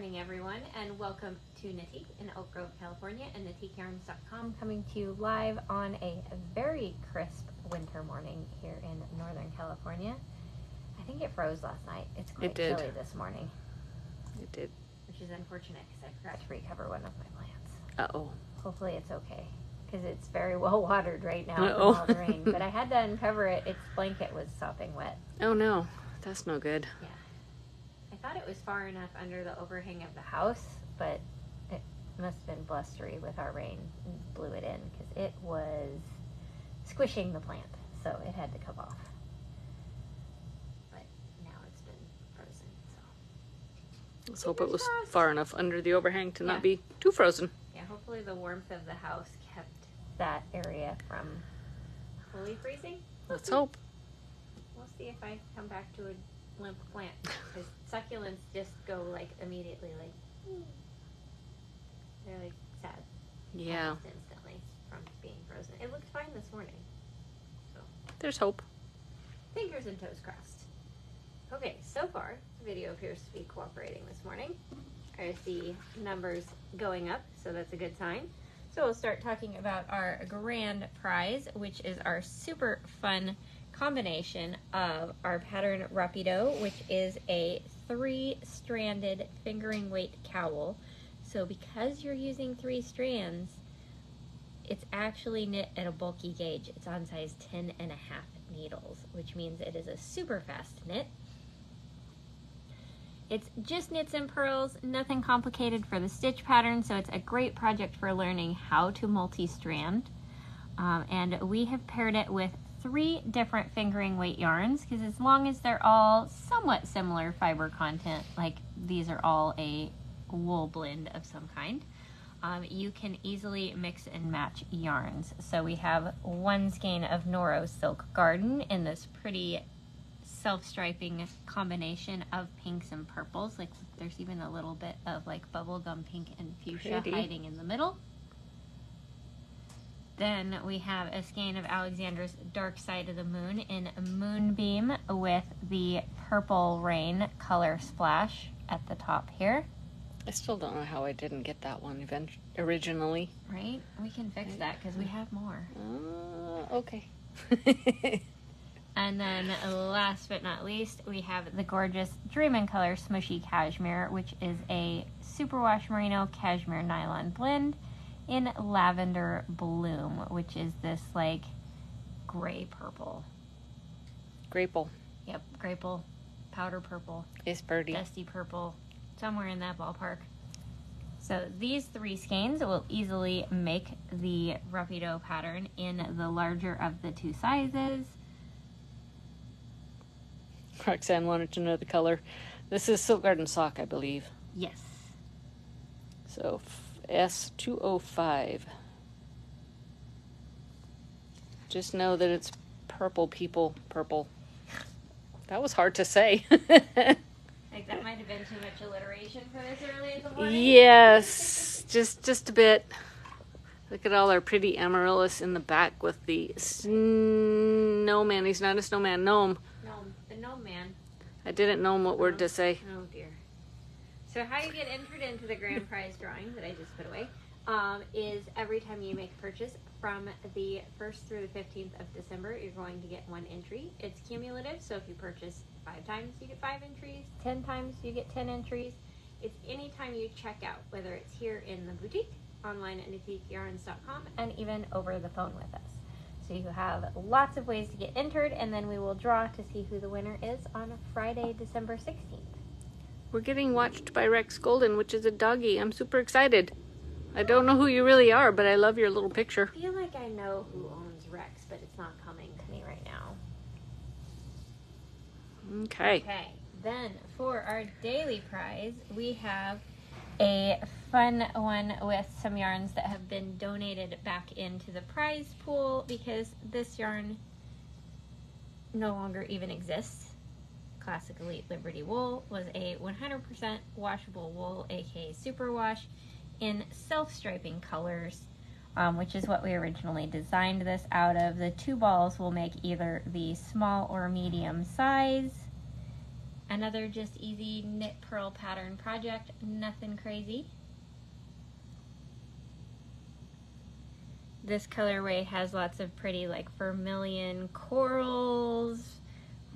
morning, everyone, and welcome to Knitique in Oak Grove, California, and KnitiqueYarns.com coming to you live on a very crisp winter morning here in Northern California. I think it froze last night. It's quite It did. chilly this morning, It did. which is unfortunate because I forgot to recover one of my plants. Uh oh. Hopefully, it's okay because it's very well watered right now from Uh-oh. all the rain. But I had to uncover it. Its blanket was sopping wet. Oh no, that's no good. Yeah. I thought it was far enough under the overhang of the house, but it must have been blustery with our rain and blew it in because it was squishing the plant, so it had to come off. But now it's been frozen, so Let's hope it was far enough under the overhang to Yeah. not be too frozen. yeah. Hopefully, the warmth of the house kept that area from fully freezing. Let's hope. We'll see if I come back to a limp plant because succulents just go like immediately like they're like sad Yeah, almost instantly from being frozen. It looked fine this morning. So there's hope. fingers and toes crossed. Okay, so far the video appears to be cooperating this morning. I see numbers going up, so that's a good sign. So we'll start talking about our grand prize, which is our super fun combination of our pattern Rapido, which is a three-stranded fingering weight cowl. So because you're using three strands, it's actually knit at a bulky gauge. It's on size 10 and a half needles, which means it is a super fast knit. It's just knits and pearls, nothing complicated for the stitch pattern, so it's a great project for learning how to multi-strand. Um, and we have paired it with three different fingering weight yarns because as long as they're all somewhat similar fiber content, like these are all a wool blend of some kind, um, you can easily mix and match yarns. So we have one skein of Noro Silk Garden in this pretty self-striping combination of pinks and purples. Like there's even a little bit of like bubblegum pink and fuchsia Pretty. hiding in the middle. Then we have a skein of Alexander's Dark Side of the Moon in Moonbeam with the Purple Rain color splash at the top here. I still don't know how I didn't get that one event- originally. Right? We can fix that because we have more. Uh, okay. And then last but not least, we have the gorgeous Dream in Color Smooshy Cashmere, which is a superwash merino cashmere nylon blend in lavender bloom, which is this like gray purple. Grapple Yep, grapple, powder purple, is birdie. dusty purple, somewhere in that ballpark. So these three skeins will easily make the Rapido pattern in the larger of the two sizes. Roxanne wanted to know the color. This is Silk Garden Sock, I believe. Yes. So S205. Just know that it's purple, people. Purple. That was hard to say. Like that might have been too much alliteration for this early in the morning. yes, just just a bit. Look at all our pretty amaryllis in the back with the snowman. He's not a snowman, gnome. Gnome, the gnome man. I didn't know what word to oh, say. Oh dear. So how you get entered into the grand prize drawing that I just put away um, is every time you make a purchase from the 1st through the 15th of December, you're going to get one entry. It's cumulative, so if you purchase five times, you get five entries. Ten times, you get ten entries. It's anytime you check out, whether it's here in the boutique, online at KnitiqueYarns.com, and even over the phone with us. So you have lots of ways to get entered, and then we will draw to see who the winner is on Friday, December 16th. We're getting watched by Rex Golden, which is a doggy. I'm super excited. I don't know who you really are, but I love your little picture. I feel like I know who owns Rex, but it's not coming to me right now. Okay. Okay, then for our daily prize, we have a fun one with some yarns that have been donated back into the prize pool because this yarn no longer even exists. Classic Elite Liberty Wool was a 100% washable wool, aka superwash, in self-striping colors, um, which is what we originally designed this out of. The two balls will make either the small or medium size, Another just easy knit purl pattern project, nothing crazy. This colorway has lots of pretty like vermilion corals,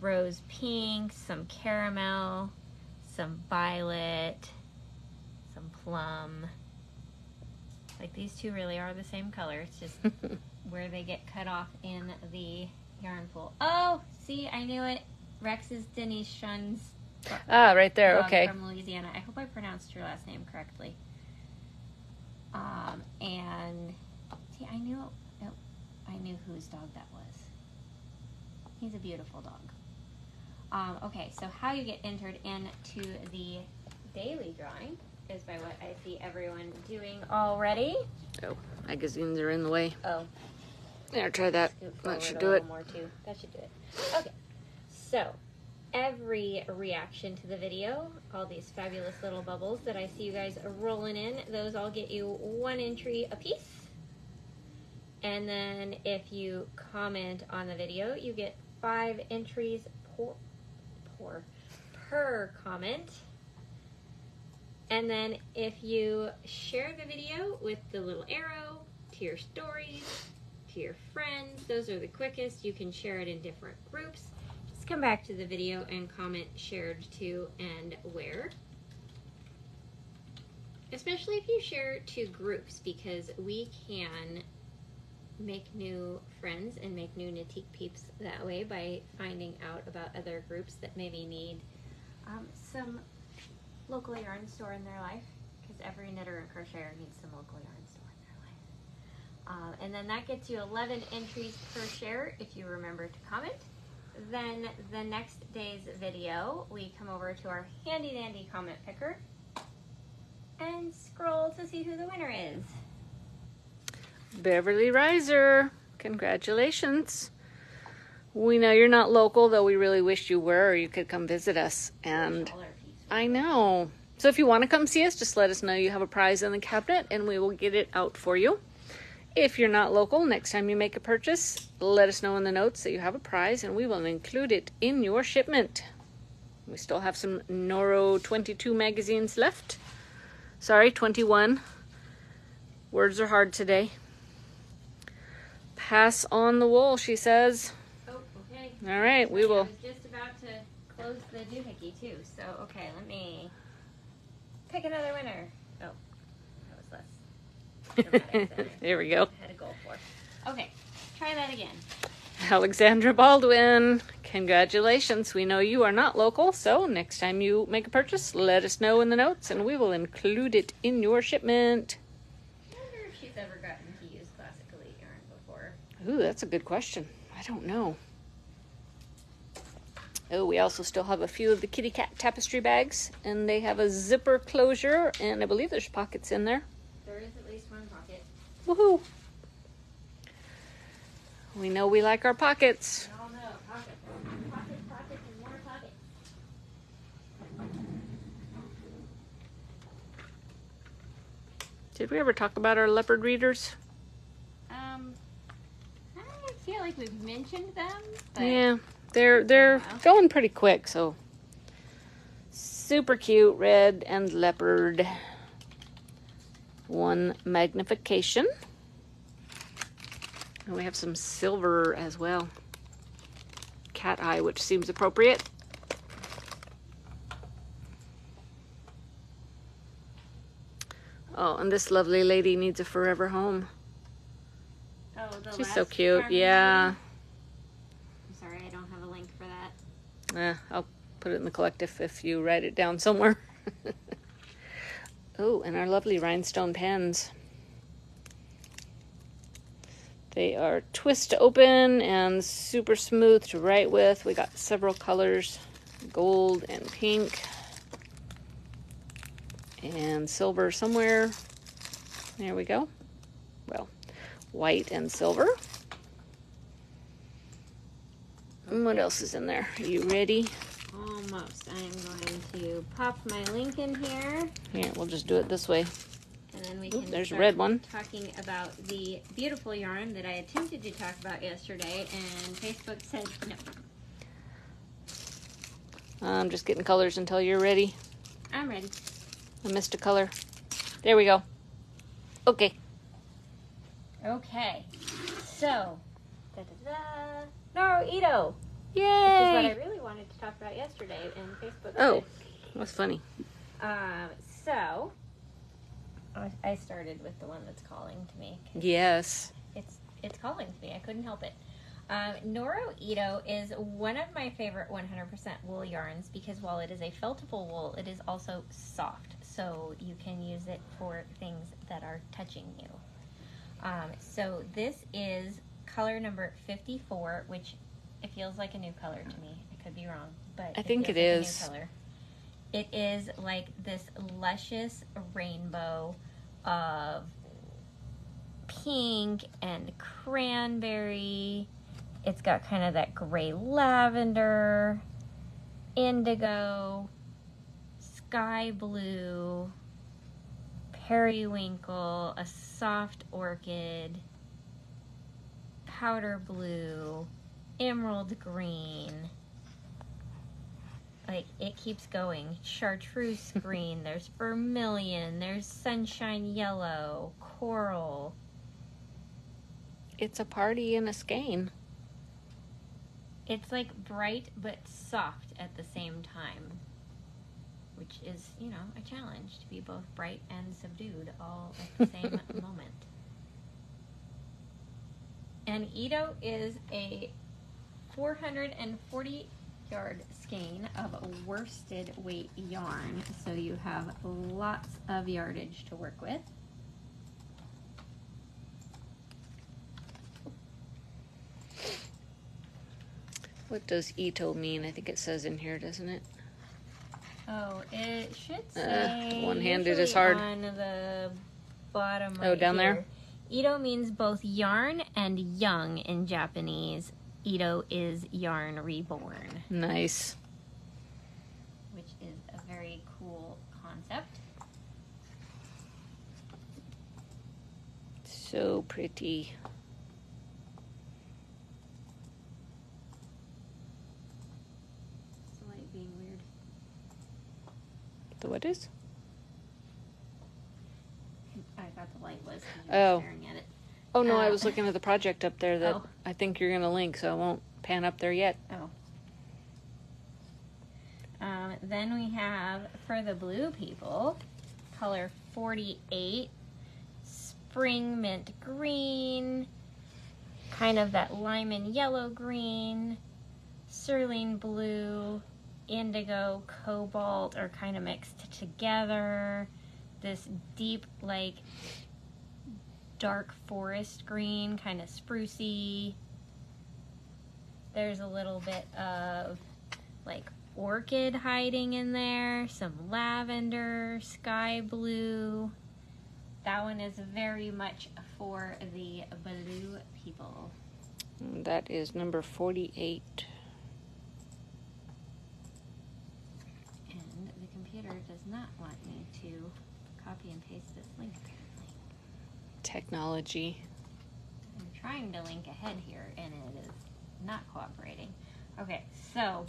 rose pink, some caramel, some violet, some plum. Like these two really are the same color. It's just where they get cut off in the yarn pool. Oh, see, I knew it. Rex is Denise Shun's Ah, right there. Okay. from Louisiana. I hope I pronounced your last name correctly. Um, and see, I knew, I knew whose dog that was. He's a beautiful dog. Um, okay, so how you get entered into the daily drawing is by what I see everyone doing already. Oh, magazines are in the way. Oh, There, try that. That should do it. More too. That should do it. Okay. So, every reaction to the video, all these fabulous little bubbles that I see you guys rolling in, those all get you one entry apiece. And then if you comment on the video, you get five entries per, comment. And then if you share the video with the little arrow to your stories, to your friends, those are the quickest. You can share it in different groups. Just come back to the video and comment shared to and where. Especially if you share to groups because we can make new friends and make new Knitique peeps that way by finding out about other groups that maybe need um, some local yarn store in their life because every knitter and crocheter needs some local yarn store in their life. Um, and then that gets you 11 entries per share if you remember to comment. Then the next day's video, we come over to our handy dandy comment picker and scroll to see who the winner is. Beverly Riser, congratulations. We know you're not local, though we really wish you were, or you could come visit us. And I know. So if you want to come see us, just let us know you have a prize in the cabinet and we will get it out for you. If you're not local, next time you make a purchase, let us know in the notes that you have a prize and we will include it in your shipment. We still have some Noro 22 magazines left. Sorry, 21. Words are hard today. Pass on the wool, she says. Oh, okay. All right, we will. was just about to close the doohickey too. So okay, let me pick another winner. Oh, that was less. there we go. I had a goal for. Okay, try that again. Alexandra Baldwin, congratulations. We know you are not local, so next time you make a purchase, let us know in the notes and we will include it in your shipment. I wonder if she's ever gotten to use classic elite yarn before. Ooh, that's a good question. I don't know. Oh, we also still have a few of the kitty cat tapestry bags, and they have a zipper closure, and I believe there's pockets in there. There is at least one pocket. Woohoo! We know we like our pockets. We all know pockets, pockets, pockets, and more pockets. Did we ever talk about our leopard readers? Um, I feel like we've mentioned them, Yeah, they're they're going pretty quick. So super cute, red and leopard. One magnification, and we have some silver as well. Cat eye, which seems appropriate. Oh, and this lovely lady needs a forever home. The She's so cute. Charming Yeah. I'm sorry, I don't have a link for that. Eh, I'll put it in the collective if you write it down somewhere. oh, and our lovely rhinestone pens. They are twist open and super smooth to write with. We got several colors gold and pink, and silver somewhere. There we go. Well, white and silver. And what else is in there? Are you ready? Almost. I am going to pop my link in here, Here, we'll just do it this way. and then we Oop, can. there's a red one. Talking about the beautiful yarn that I attempted to talk about yesterday, and Facebook said no. I'm just getting colors until you're ready. I'm ready. I missed a color. There we go. Okay. Okay. So, da da da. Noro Ito. Which is what I really wanted to talk about yesterday in Facebook. Oh, that's funny. Um, so, I- I started with the one that's calling to me. Yes. It's it's calling to me. I couldn't help it. Um, Noro Ito is one of my favorite 100% wool yarns because while it is a feltable wool, it is also soft. So you can use it for things that are touching you. Um, so this is color number 54, which it feels like a new color to me. I could be wrong, but I think feels it like a new is. color. It is like this luscious rainbow of pink and cranberry. It's got kind of that gray lavender, indigo, sky blue, periwinkle, a soft orchid, powder blue, emerald green. Like it keeps going. Chartreuse green, there's vermilion, there's sunshine yellow, coral. It's a party in a skein. It's like bright but soft at the same time, which is, you know, a challenge to be both bright and subdued all at the same moment. And Ito is a 440 yard skein of worsted weight yarn, so you have lots of yardage to work with. What does Ito mean? I think it says in here, doesn't it? Oh, it should Uh, say one-handed is hard. on the bottom. Oh, right down there? Ito means both yarn and young in Japanese. Ito is yarn reborn, Nice. which is a very cool concept. So pretty. It's the light being weird. The what is? I thought the light was Oh. staring at it. Oh no, I Uh, was looking at the project up there that Oh. I think you're gonna link, so I won't pan up there yet. Oh. Um, then we have for the blue people, color 48, spring mint green, kind of that lime and yellow green, cerulean blue, indigo, cobalt are kind of mixed together. This deep, like, dark forest green, kind of sprucey. There's a little bit of like orchid hiding in there, some lavender, sky blue. That one is very much for the blue people. That is number 48. And the computer does not want me to copy and paste this link apparently. Technology. I'm trying to link ahead here and it is not cooperating. Okay, so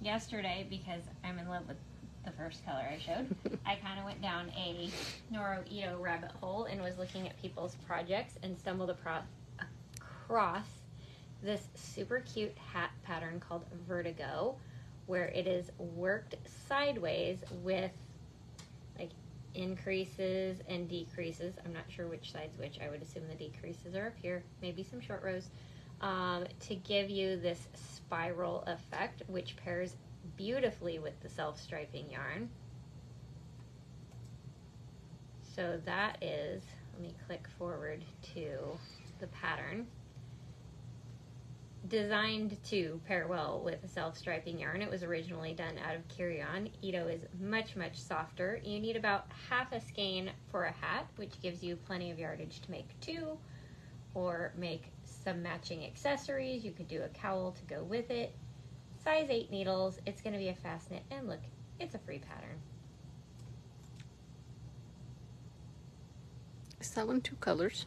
yesterday, because I'm in love with the first color I showed, I kind of went down a Noro Ito rabbit hole and was looking at people's projects and stumbled across this super cute hat pattern called Vertigo, where it is worked sideways with increases and decreases. I'm not sure which side's which. I would assume the decreases are up here, maybe some short rows, um, to give you this spiral effect, which pairs beautifully with the self striping yarn. So that is, let me click forward to the pattern. Designed to pair well with a self striping yarn. It was originally done out of Kureyon. Ito is much, much softer. You need about half a skein for a hat, which gives you plenty of yardage to make two or make some matching accessories. You could do a cowl to go with it. Size 8 needles. It's going to be a fast knit. And look, it's a free pattern. Is that one two colors?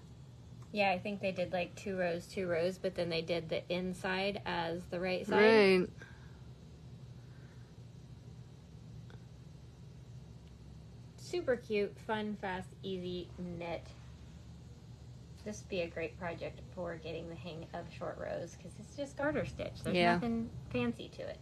Yeah, I think they did like two rows, two rows, but then they did the inside as the right side. Right. Super cute, fun, fast, easy knit. This would be a great project for getting the hang of short rows because it's just garter stitch. There's yeah. nothing fancy to it.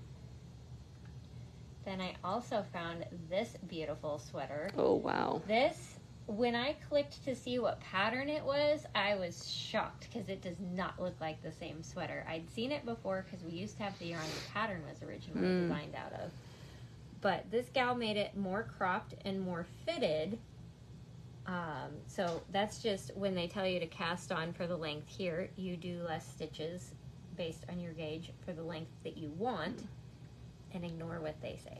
Then I also found this beautiful sweater. Oh, wow. This when I clicked to see what pattern it was, I was shocked because it does not look like the same sweater. I'd seen it before because we used to have the yarn the pattern was originally Mm. designed out of. But this gal made it more cropped and more fitted. Um, so that's just when they tell you to cast on for the length here, you do less stitches based on your gauge for the length that you want and ignore what they say.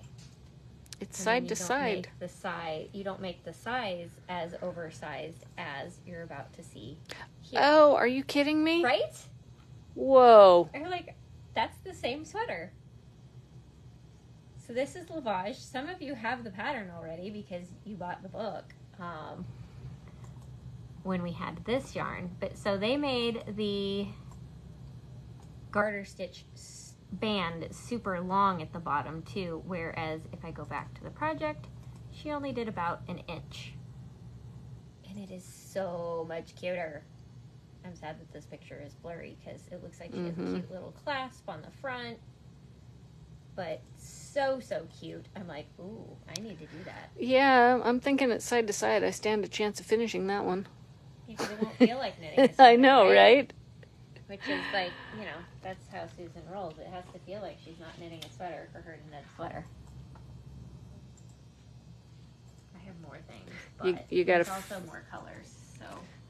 It's side to side. The size you don't make the size as oversized as you're about to see here. Oh, are you kidding me? Right? Whoa. You're like, that's the same sweater. So this is lavage. Some of you have the pattern already because you bought the book. Um, when we had this yarn, but so they made the garter stitch band super long at the bottom too. Whereas if I go back to the project, she only did about an inch, and it is so much cuter. I'm sad that this picture is blurry because it looks like she has a Mhm. cute little clasp on the front. But so so cute. I'm like, ooh, I need to do that Yeah, I'm thinking it's side to side. I stand a chance of finishing that one. because it won't feel like knitting. I know, right? Which is like, you know, that's how Susan rolls. It has to feel like she's not knitting a sweater for her to knit a sweater. I have more things, but You- you gotta there's also more colors. So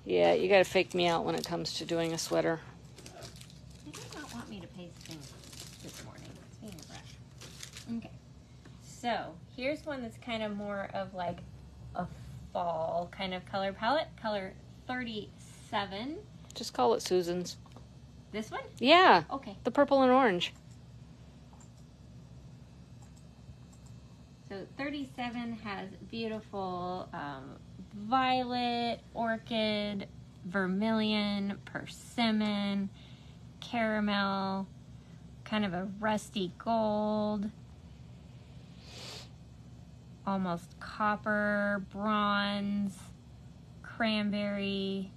Yeah, you gotta fake me out when it comes to doing a sweater. They did not want me to paste things this morning. It's being a rush. Okay. So here's one that's kind of more of like a fall kind of color palette. Color 37. Just call it Susan's. This one? Yeah, Okay. the purple and orange. So 37 has beautiful um, violet, orchid, vermilion, persimmon, caramel, kind of a rusty gold, almost copper, bronze, cranberry,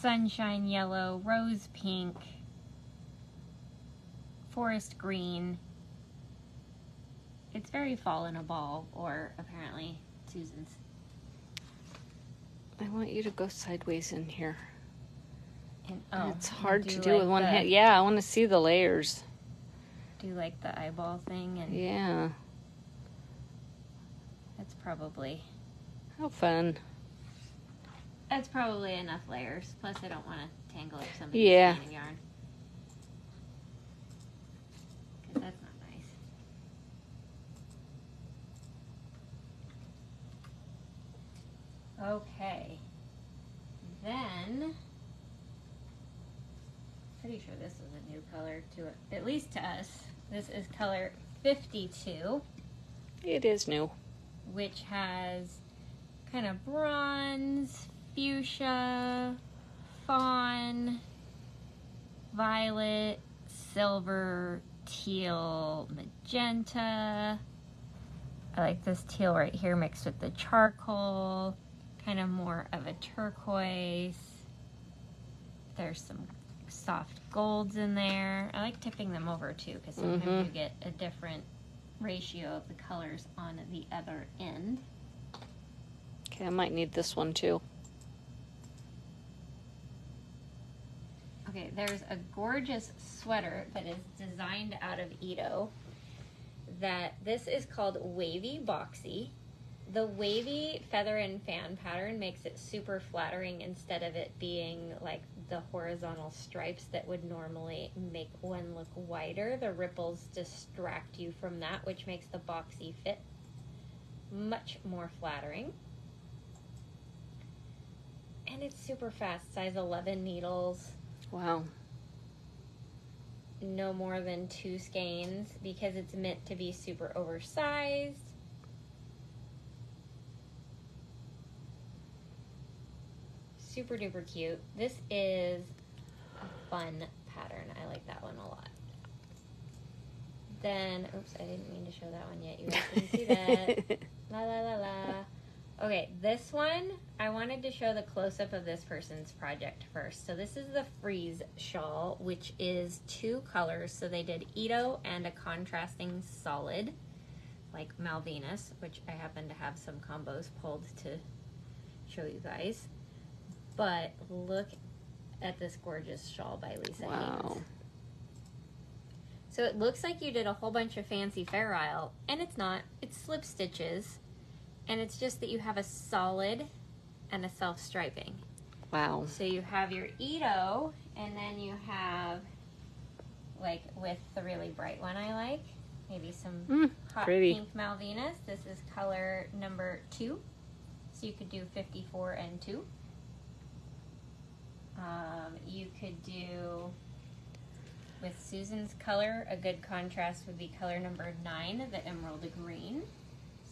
sunshine yellow, rose pink, forest green. It's very fall in a ball, or apparently Susan's. I want you to go sideways in here. And, oh, it's hard to do do like with one the- hand. Yeah, I want to see the layers. Do like the eyeball thing, and Yeah, that's probably how fun. that's probably enough layers. Plus, I don't want to tangle up somebody's Yeah. yarn. 'Cause that's not nice. Okay. Then, pretty sure this is a new color to it, at least to us. This is color 52. It is new. which has kind of bronze, fuchsia, fawn, violet, silver, teal, magenta. I like this teal right here mixed with the charcoal, kind of more of a turquoise. There's some soft golds in there. I like tipping them over too because sometimes Mhm. you get a different ratio of the colors on the other end. Okay, I might need this one too. Okay, there's a gorgeous sweater that is designed out of Ito. That this is called Wavy Boxy. The wavy feather and fan pattern makes it super flattering instead of it being like the horizontal stripes that would normally make one look wider. The ripples distract you from that, which makes the boxy fit much more flattering. And it's super fast, size 11 needles Wow. no more than two skeins because it's meant to be super oversized. Super duper cute. This is a fun pattern. I like that one a lot. Then, oops, I didn't mean to show that one yet. You guys didn't see that. La la la la. Okay, this one, I wanted to show the close up of this person's project first. So, this is the Freeze shawl, which is two colors. So, they did Ito and a contrasting solid, like Malvinas, which I happen to have some combos pulled to show you guys. But look at this gorgeous shawl by Lisa Wow. Haynes. So it looks like you did a whole bunch of fancy Fair Isle, and it's not. It's slip stitches, and it's just that you have a solid and a self striping. Wow. So you have your Ito, and then you have like with the really bright one I like, maybe some Mm, hot pretty. pink Malvinas. This is color number two, so you could do fifty-four and two. Um, you could do with Susan's color. A good contrast would be color number nine, the emerald green.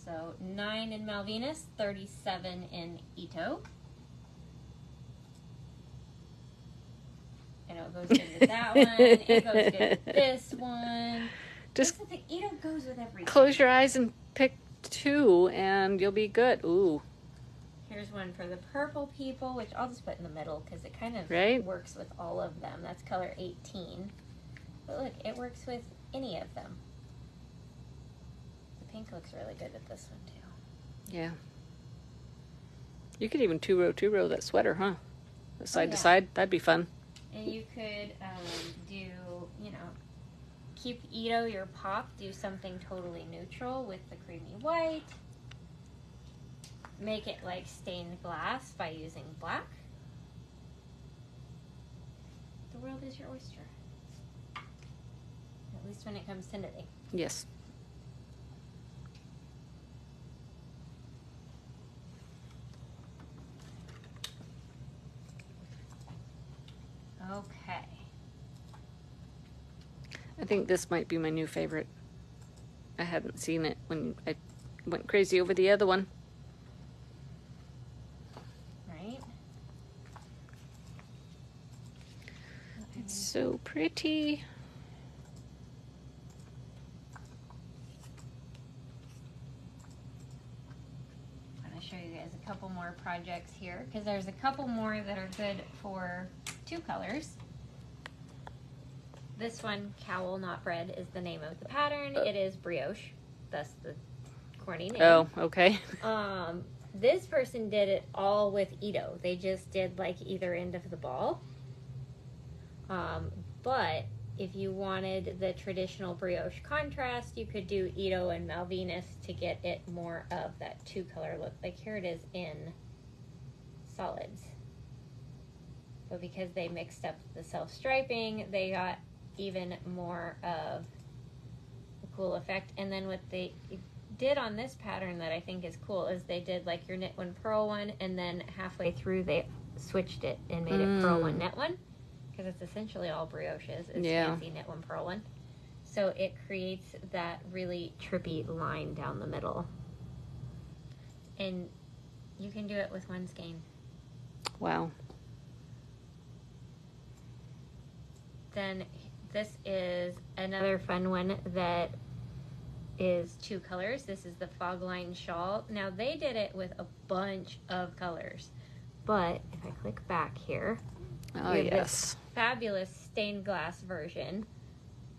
So nine in Malvinas, thirty-seven in Ito. I know it goes good with that one. It goes good with this one. Just That's the thing. Ito goes with everything. close your eyes and pick two, and you'll be good. Ooh. Here's one for the purple people, which I'll just put in the middle because it kind of Right. works with all of them. That's color 18. But look, it works with any of them. The pink looks really good with this one too. Yeah. You could even two row, two row that sweater, huh? Side to yeah. side. That'd be fun. And you could um, do, you know, keep Ito your pop, do something totally neutral with the creamy white. Make it like stained glass by using black. The world is your oyster. At least when it comes to knitting. Yes. Okay. I think this might be my new favorite. I hadn't seen it when I went crazy over the other one. Right? It's so pretty. I'm going to show you guys a couple more projects here because there's a couple more that are good for two colors. This one, Cowl Not Bread, is the name of the pattern. It is brioche, thus the corny name. Oh, okay. Um, this person did it all with Ito. They just did like either end of the ball. Um, but if you wanted the traditional brioche contrast, you could do Ito and Malvinas to get it more of that two color look. Like here it is in solids. But because they mixed up the self striping, they got even more of a cool effect. And then what they did on this pattern that I think is cool is they did like your knit one purl one and then halfway through they switched it and made it purl one Mm. knit one because it's essentially all brioches. It's Yeah. fancy knit one purl one. So it creates that really trippy line down the middle. And you can do it with one skein. Wow. Then this is another fun one that is two colors. This is the fog line shawl. Now they did it with a bunch of colors. But if I click back here, Oh, yes. Fabulous stained glass version.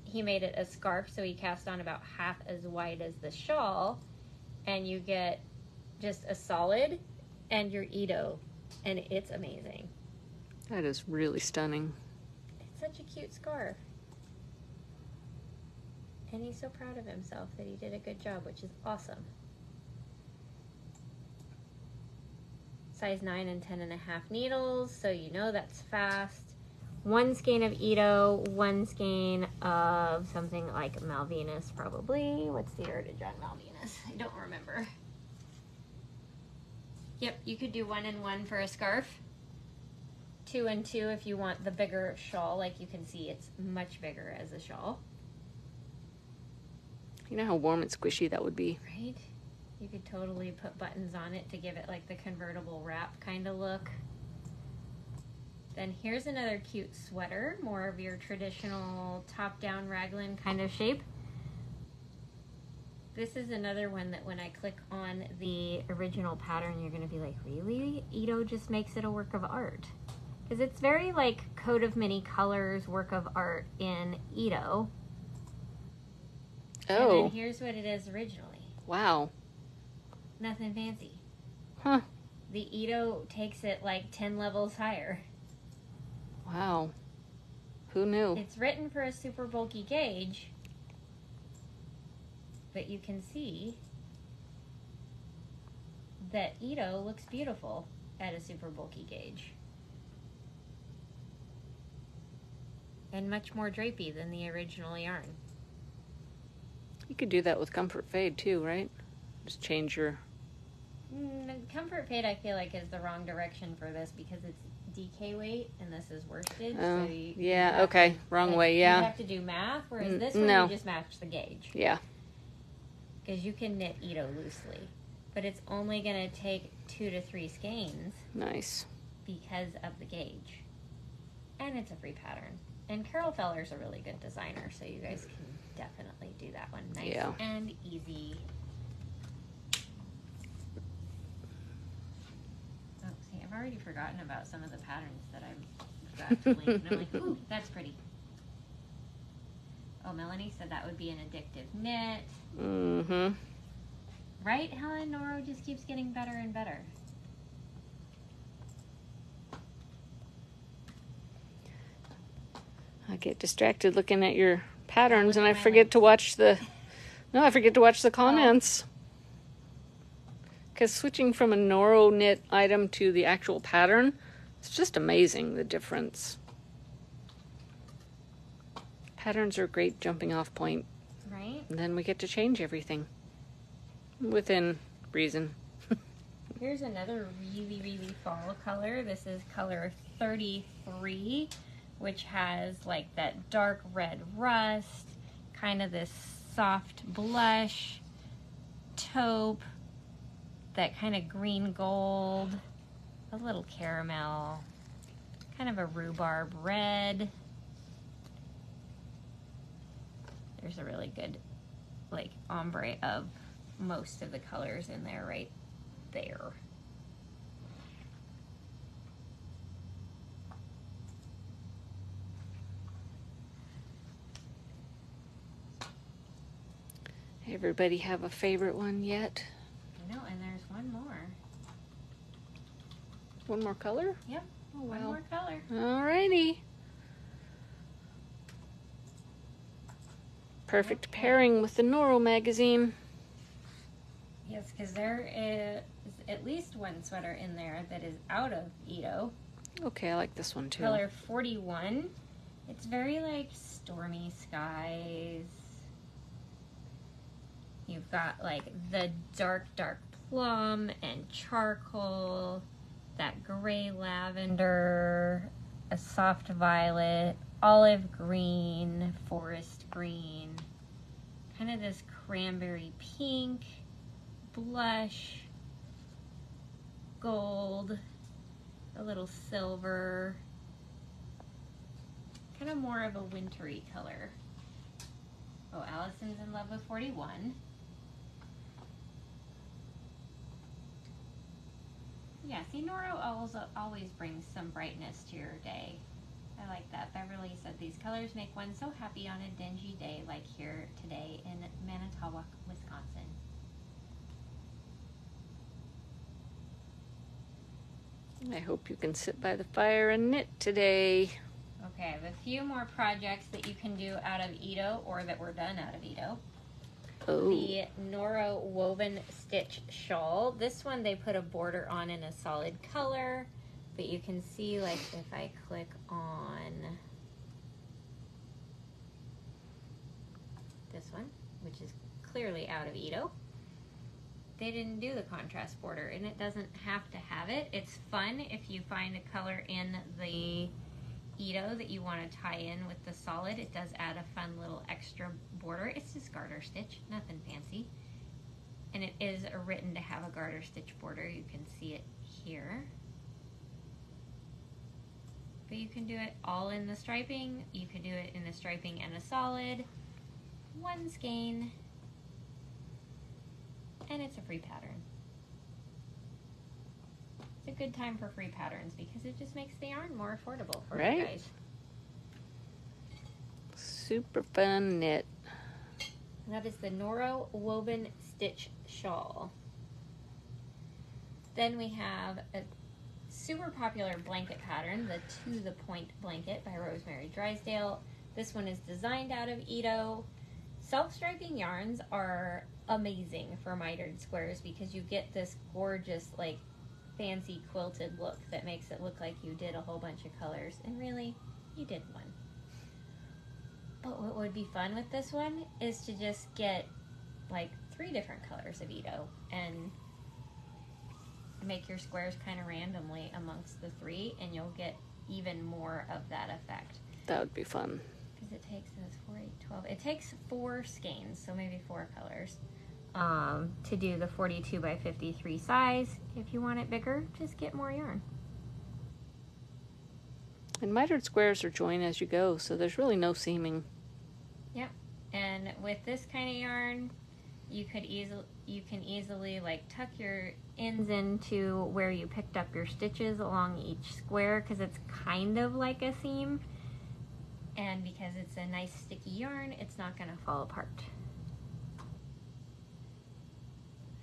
He made it a scarf, so he cast on about half as wide as the shawl, and you get just a solid and your Ito, and it's amazing. That is really stunning. It's such a cute scarf. And he's so proud of himself that he did a good job, which is awesome. Size 9 and 10 and a half needles, so you know that's fast. One skein of Ito, one skein of something like Malvinas, probably. What's the yardage on Malvinas? I don't remember. Yep, you could do one and one for a scarf two and two if you want the bigger shawl. Like you can see, it's much bigger as a shawl, You know how warm and squishy that would be. right? You could totally put buttons on it to give it like the convertible wrap kind of look. Then here's another cute sweater, more of your traditional top-down raglan kind of shape. This is another one that when I click on the original pattern, you're going to be like, really? Ito just makes it a work of art. Because it's very like coat of many colors, work of art in Ito. And Oh, then here's what it is originally. wow. Nothing fancy. Huh. The Ito takes it like 10 levels higher. Wow. Who knew? It's written for a super bulky gauge, but you can see that Ito looks beautiful at a super bulky gauge. And much more drapey than the original yarn. You could do that with Comfort Fade too, right? Just change your. Mm, Comfort Fade, I feel like, is the wrong direction for this because it's DK weight and this is worsted. Oh, so you, you yeah, have okay. to- Wrong like, way, Yeah, You have to do math, whereas N- this one no. you just match the gauge. Yeah. because you can knit Ito loosely, but it's only going to take two to three skeins Nice. because of the gauge, and it's a free pattern. And Carol Feller's a really good designer, so you guys can definitely do that one nice Yeah. and easy. Oh, see, I've already forgotten about some of the patterns that I've got to link, and I'm like, ooh, that's pretty. Oh, Melanie said that would be an addictive knit. Mm-hmm. Right, Helen? Noro just keeps getting better and better. I get distracted looking at your patterns look and I forget to watch the. No, I forget to watch the comments. Because switching from a Noro knit item to the actual pattern, it's just amazing the difference. Patterns are a great jumping off point, Right? and then we get to change everything within reason. Here's another really, really fall color. This is color 33, which has like that dark red rust, kind of this soft blush, taupe, that kind of green gold, a little caramel, kind of a rhubarb red. There's a really good like ombre of most of the colors in there right there. Everybody have a favorite one yet? No, and one more. One more color? Yep, Oh, one wow. more color. Alrighty. Perfect Okay. pairing with the Noro magazine. Yes, because there is at least one sweater in there that is out of Ito. Okay, I like this one too. Color 41. It's very like stormy skies. You've got like the dark, dark plum and charcoal, that gray lavender, a soft violet, olive green, forest green, kind of this cranberry pink, blush, gold, a little silver, kind of more of a wintry color. Oh, Allison's in love with 41. Yeah, see, Noro always, always brings some brightness to your day. I like that. Beverly said these colors make one so happy on a dingy day like here today in Manitowoc, Wisconsin. I hope you can sit by the fire and knit today. Okay, I have a few more projects that you can do out of Ito or that were done out of Ito. Oh, The Noro Woven Stitch Shawl. This one they put a border on in a solid color, but you can see like if I click on this one, which is clearly out of Ito, they didn't do the contrast border and it doesn't have to have it. It's fun if you find a color in the That you want to tie in with the solid. It does add a fun little extra border. It's just garter stitch, nothing fancy. And it is written to have a garter stitch border. You can see it here. But you can do it all in the striping. You can do it in the striping and a solid. One skein. and it's a free pattern. It's a good time for free patterns because it just makes the yarn more affordable for Right. you guys. Super fun knit. And that is the Noro Woven Stitch Shawl. Then we have a super popular blanket pattern, the To the Point Blanket by Rosemary Drysdale. This one is designed out of Ito. Self-striping yarns are amazing for mitered squares because you get this gorgeous, like, fancy quilted look that makes it look like you did a whole bunch of colors. And really, you did one. But what would be fun with this one is to just get like three different colors of Ito and make your squares kind of randomly amongst the three, and you'll get even more of that effect. That would be fun. Because it takes this 4, 8, 12. It takes four skeins, so maybe four colors. Um, to do the 42 by 53 size. If you want it bigger, just get more yarn. And mitered squares are joined as you go, so there's really no seaming. Yep. And with this kind of yarn, you could easily you can easily like tuck your ends into where you picked up your stitches along each square because it's kind of like a seam. And because it's a nice sticky yarn, it's not going to fall apart.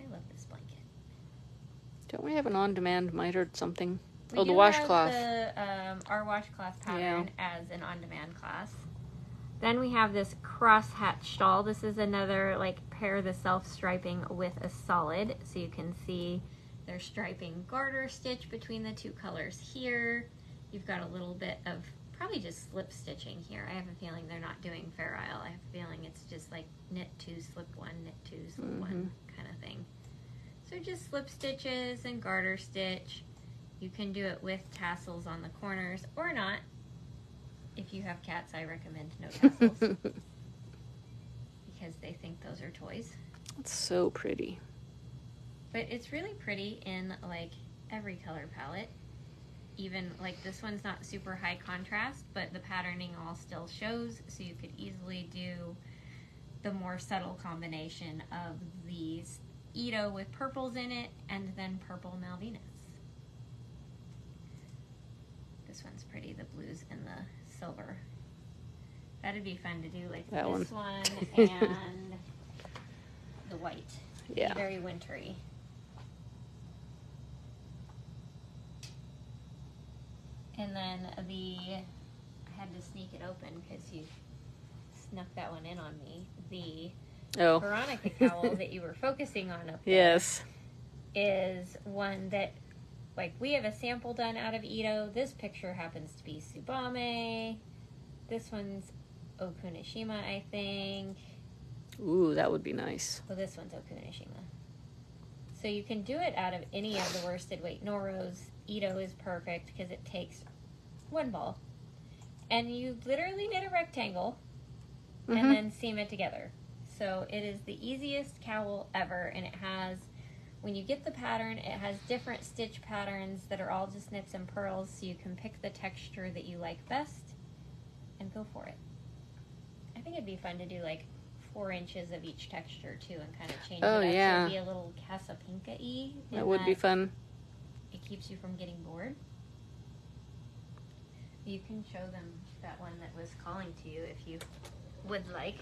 I love this blanket. Don't we have an on-demand mitered something? We Oh, the washcloth. um, our washcloth pattern as an on-demand class. Then we have this cross-hatch shawl. This is another like pair the self-striping with a solid, so you can see there's striping garter stitch between the two colors here. You've got a little bit of probably just slip stitching here. I have a feeling they're not doing Fair Isle. I have a feeling it's just like knit two, slip one, knit two, slip one kind of thing. So just slip stitches and garter stitch. You can do it with tassels on the corners or not. If you have cats, I recommend no tassels because they think those are toys. It's so pretty. But it's really pretty in like every color palette. Even like this one's not super high contrast, but the patterning all still shows, so you could easily do the more subtle combination of these Ito with purples in it and then purple Malvinas. This one's pretty, the blues and the silver. That'd be fun to do like That this one. one and the white. Yeah. Very wintry. And then the, I had to sneak it open because you snuck that one in on me. The Oh. Veronica cowl that you were focusing on up there Yes. is one that, like, we have a sample done out of Ito. This picture happens to be Subame. This one's Okunishima, I think. Ooh, that would be nice. Well, this one's Okunishima. So you can do it out of any of the worsted weight Noros. Ito is perfect because it takes one ball. And you literally knit a rectangle Mhm. and then seam it together. So it is the easiest cowl ever, and it has, when you get the pattern, it has different stitch patterns that are all just knits and purls, so you can pick the texture that you like best and go for it. I think it'd be fun to do like four inches of each texture too, and kind of change Oh, it up. yeah. So be a little Casapinka y. That would be fun. It keeps you from getting bored. You can show them that one that was calling to you if you would like.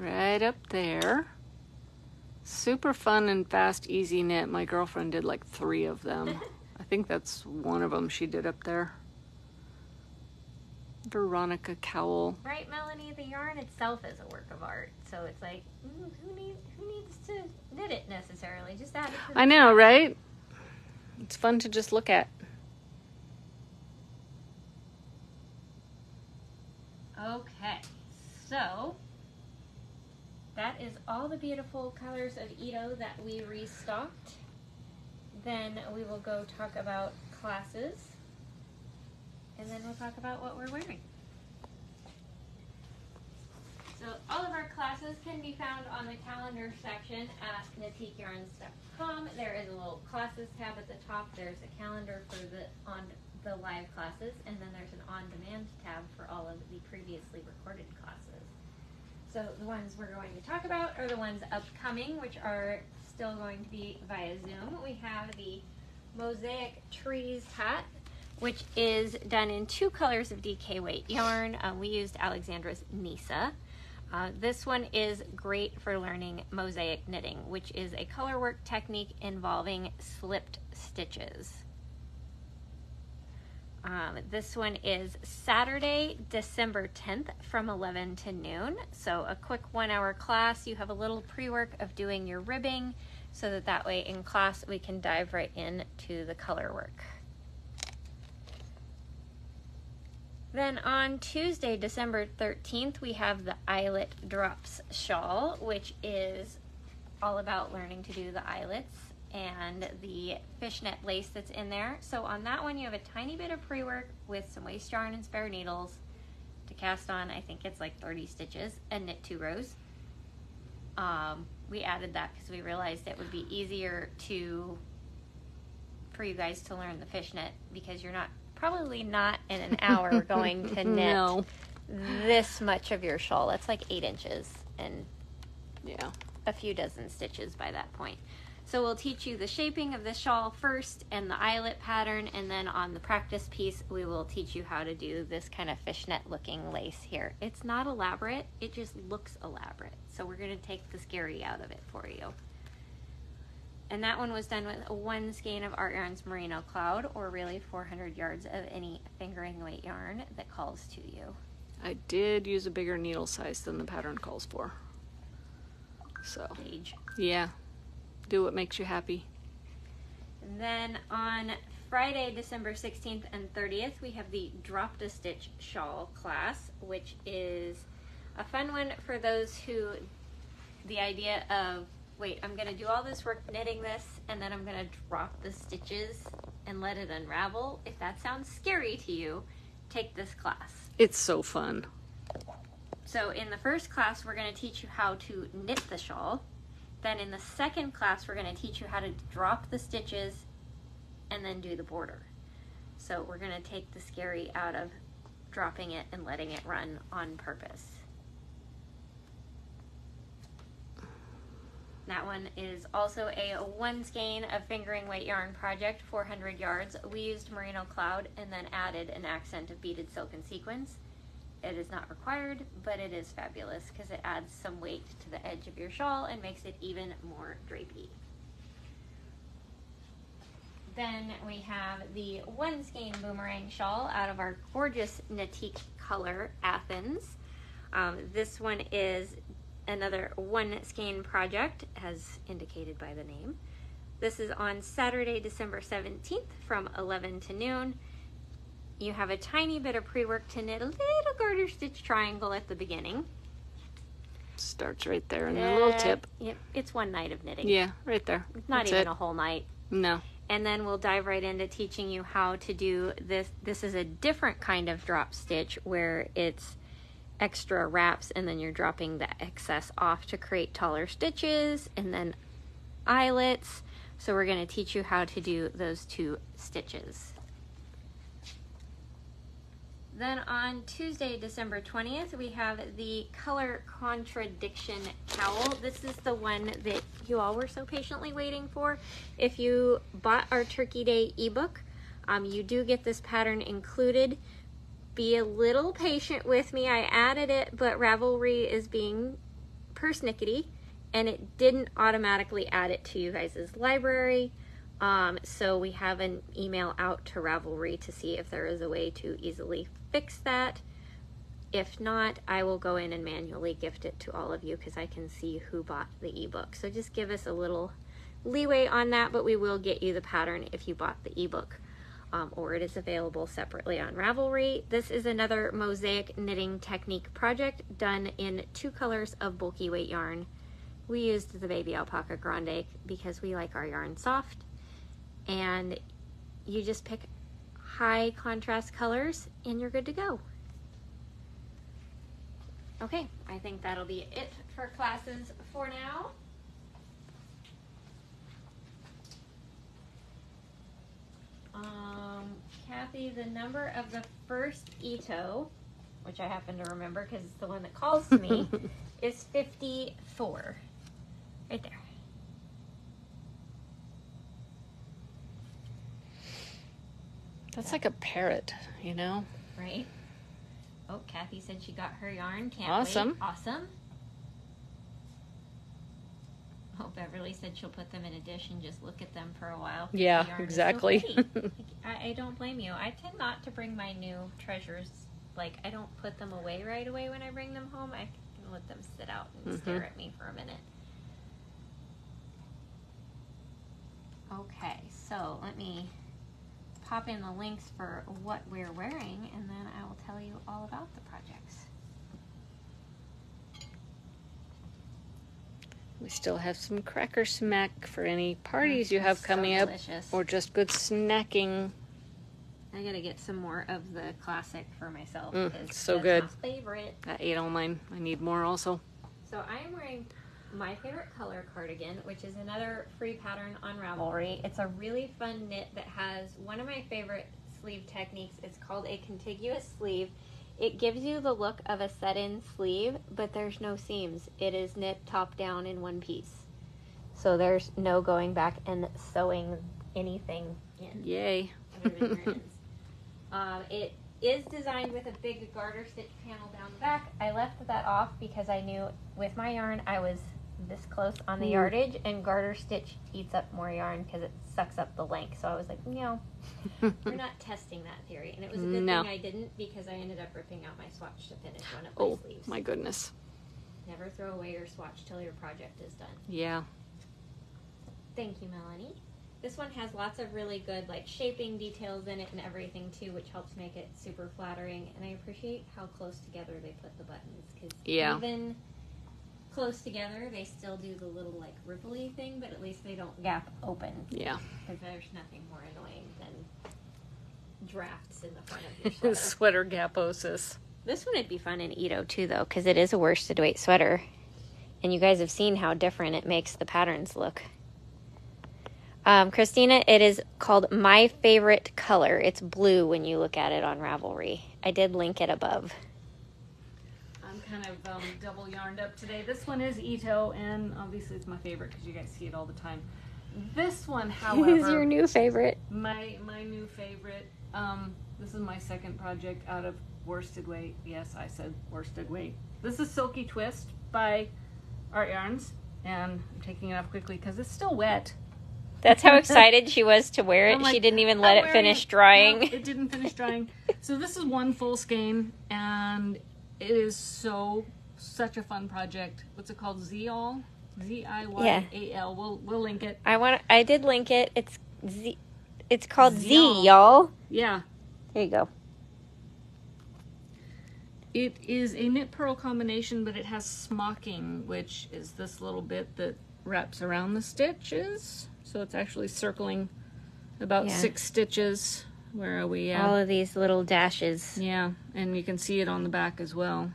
Right up there. Super fun and fast, easy knit. My girlfriend did like three of them. I think that's one of them she did up there. Veronica Cowl. Right, Melanie? The yarn itself is a work of art, so it's like, who needs who needs to knit it necessarily? Just add it I know, right? It's fun to just look at. Okay, so that is all the beautiful colors of Ito that we restocked. Then we will go talk about classes, and then we'll talk about what we're wearing. So all of our classes can be found on the calendar section at KnitiqueYarns.com. There is a little classes tab at the top. There's a calendar for the on the live classes, and then there's an on-demand tab for all of the previously recorded classes. So the ones we're going to talk about are the ones upcoming, which are still going to be via Zoom. We have the Mosaic Trees hat, which is done in two colors of DK weight yarn. Uh, we used Alexandra's Nisa. Uh, this one is great for learning mosaic knitting, which is a color work technique involving slipped stitches. Um, this one is Saturday, December 10th from 11 to noon. So a quick one hour class. You have a little pre-work of doing your ribbing so that that way in class we can dive right into the color work. Then on Tuesday, December 13th, we have the Eyelet Drops shawl, which is all about learning to do the eyelets and the fishnet lace that's in there. So on that one, you have a tiny bit of pre-work with some waste yarn and spare needles to cast on, I think it's like 30 stitches and knit two rows. Um, we added that because we realized it would be easier to for you guys to learn the fishnet because you're not probably not in an hour going to knit No. this much of your shawl. That's like eight inches and Yeah. a few dozen stitches by that point. So we'll teach you the shaping of the shawl first and the eyelet pattern, and then on the practice piece, we will teach you how to do this kind of fishnet looking lace here. It's not elaborate, it just looks elaborate. So we're gonna take the scary out of it for you. And that one was done with one skein of Art Yarns Merino Cloud, or really 400 yards of any fingering weight yarn that calls to you. I did use a bigger needle size than the pattern calls for. So, Gauge. yeah. Do what makes you happy. And then on Friday, December 16th and 30th, we have the Drop to Stitch Shawl class, which is a fun one for those who the idea of wait, I'm going to do all this work knitting this and then I'm going to drop the stitches and let it unravel. If that sounds scary to you, take this class. It's so fun. So in the first class, we're going to teach you how to knit the shawl. Then in the second class, we're going to teach you how to drop the stitches and then do the border. So we're going to take the scary out of dropping it and letting it run on purpose. That one is also a one skein of fingering weight yarn project, 400 yards. We used merino cloud and then added an accent of beaded silk and sequins. It is not required, but it is fabulous because it adds some weight to the edge of your shawl and makes it even more drapey. Then we have the one skein boomerang shawl out of our gorgeous Knitique color Athens. Um, this one is another one skein project as indicated by the name. This is on Saturday, December 17th from 11 to noon. You have a tiny bit of pre-work to knit a little garter stitch triangle at the beginning. Starts right there in the little tip. Yep, it's one night of knitting. Yeah, right there. It's not That's even it. a whole night. No. And then we'll dive right into teaching you how to do this. This is a different kind of drop stitch where it's extra wraps and then you're dropping the excess off to create taller stitches and then eyelets. So we're going to teach you how to do those two stitches. Then on Tuesday, December 20th, we have the Color Contradiction Cowl. This is the one that you all were so patiently waiting for. If you bought our Turkey Day ebook, um, you do get this pattern included. Be a little patient with me. I added it, but Ravelry is being persnickety, and it didn't automatically add it to you guys' library. Um, so we have an email out to Ravelry to see if there is a way to easily fix that. If not, I will go in and manually gift it to all of you because I can see who bought the ebook. So just give us a little leeway on that, but we will get you the pattern if you bought the ebook. Um, or it is available separately on Ravelry. This is another mosaic knitting technique project done in two colors of bulky weight yarn. We used the Baby Alpaca Grande because we like our yarn soft and you just pick high contrast colors and you're good to go. Okay, I think that'll be it for classes for now. Um, Kathy, the number of the first Ito, which I happen to remember because it's the one that calls to me, is 54. Right there. That's like a parrot, you know? Right? Oh, Kathy said she got her yarn. Can't Awesome. wait. Awesome. Oh, Beverly said she'll put them in a dish and just look at them for a while. Yeah, is so exactly. I, I don't blame you. I tend not to bring my new treasures. Like, I don't put them away right away when I bring them home. I can let them sit out and Mhm. stare at me for a minute. Okay, so let me pop in the links for what we're wearing and then I will tell you all about the projects. We still have some cracker smack for any parties you Mm, have so coming up or just good snacking. I gotta get some more of the classic for myself. Mm, so good. My favorite. I ate all mine. I need more also. So I am wearing my favorite color cardigan, which is another free pattern on Ravelry. It's a really fun knit that has one of my favorite sleeve techniques. It's called a contiguous sleeve. It gives you the look of a set-in sleeve, but there's no seams. It is knit top down in one piece. So there's no going back and sewing anything in Yay. other than your. Um, it is designed with a big garter stitch panel down the back. I left that off because I knew with my yarn I was this close on the Mm. yardage, and garter stitch eats up more yarn because it sucks up the length. So I was like, no, we're not testing that theory. And it was a good No. thing I didn't because I ended up ripping out my swatch to finish one of my Oh, sleeves. my goodness. Never throw away your swatch till your project is done. Yeah. Thank you, Melanie. This one has lots of really good like shaping details in it and everything too, which helps make it super flattering. And I appreciate how close together they put the buttons because Yeah. even close together, they still do the little like ripply thing, but at least they don't gap open Yeah. because there's nothing more annoying than drafts in the front of your sweater. Sweater gaposis. This one would be fun in Ito too, though, because it is a worsted weight sweater, and you guys have seen how different it makes the patterns look. Um, Christina, it is called my favorite color. It's blue when you look at it on Ravelry. I did link it above. I'm kind of um, double yarned up today. This one is Ito, and obviously it's my favorite because you guys see it all the time. This one, however, is your new favorite. my my new favorite. Um, this is my second project out of worsted weight. Yes, I said worsted weight. This is Silky Twist by Art Yarns, and I'm taking it off quickly because it's still wet. That's how excited she was to wear it. Like, she didn't even I'm let it wearing finish it. drying. No, it didn't finish drying. so this is one full skein, and it is so such a fun project. What's it called? Zial, Z I Y A L. We'll we'll link it. I want. I did link it. It's Z. It's called Z, y'all. Yeah, There you go. it is a knit purl combination, but it has smocking, which is this little bit that wraps around the stitches. So it's actually circling about Yeah. six stitches. Where are we at? All of these little dashes. Yeah, and you can see it on the back as well.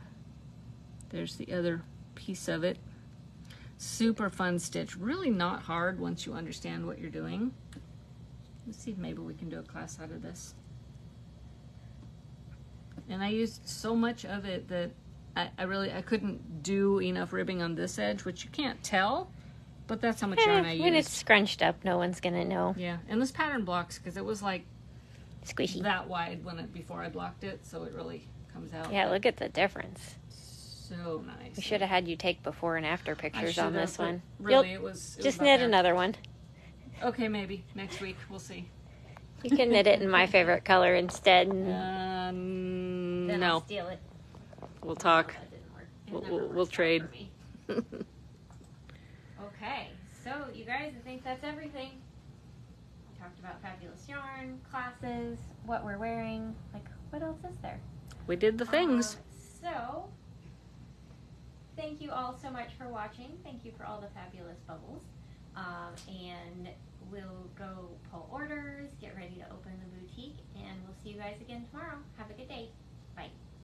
There's the other piece of it. Super fun stitch. Really not hard once you understand what you're doing. Let's see if maybe we can do a class out of this. And I used so much of it that I, I really I couldn't do enough ribbing on this edge, which you can't tell, but that's how much yarn I Eh, when it's used. scrunched up, no one's gonna know. Yeah, and this pattern blocks because it was like Squishy. that wide when it before I blocked it, so it really comes out. Yeah, look at the difference. So nice. We should have had you take before and after pictures on should've, this but one. Really, You'll it was. it was just about knit there. another one. Okay, maybe next week we'll see. You can knit it in my favorite color instead. and Um, then I'll no, steal it. we'll talk. That didn't work. It We'll- never we'll- works we'll out trade. for me. Okay, so you guys, I think that's everything. About fabulous yarn, classes, what we're wearing. Like, what else is there? we did the things. Um, so, thank you all so much for watching. Thank you for all the fabulous bubbles. Um, and we'll go pull orders, get ready to open the boutique, and we'll see you guys again tomorrow. Have a good day.